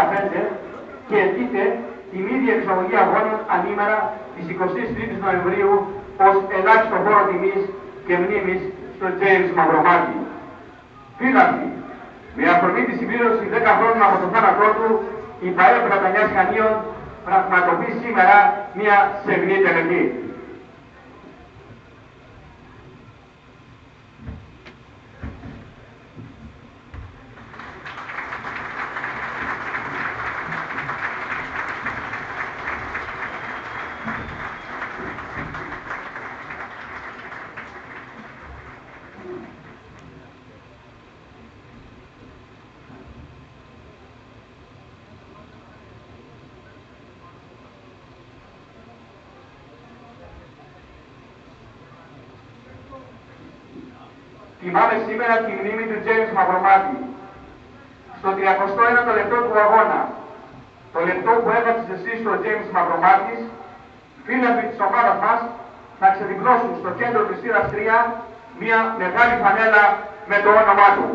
2015 και αιτείται την ίδια εξαγωγή αγώνων ανήμερα της 23ης Νοεμβρίου ως ελάχιστο χώρο τιμής και μνήμης στο James Μαυρομάτι. Φίλαθλοι, με αφορμή τη συμπλήρωση 10 χρόνων από το θάνατό του, η ΠαΕ Πρατανιάς Χανίων πραγματοποιεί σήμερα μια σεμνή τελετή. Θυμάμαι σήμερα τη μνήμη του James Μαυρομάτη. Στο 31ο λεπτό του αγώνα, το λεπτό που έκατσε εσύ στο James Μαυρομάτης, φίλοι της ομάδας μας θα ξεδιπλώσουν στο κέντρο της θύρας 3 μια μεγάλη φανέλα με το όνομά του.